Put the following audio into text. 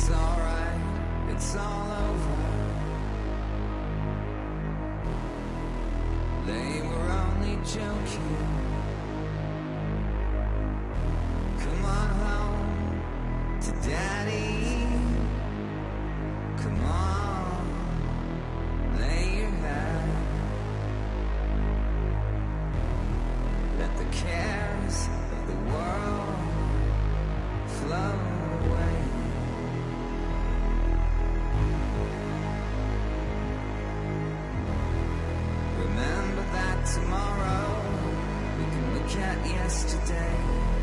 It's alright, it's all over. They were only joking. Come on home to daddy. Come on, lay your head. Let the cat. Yesterday.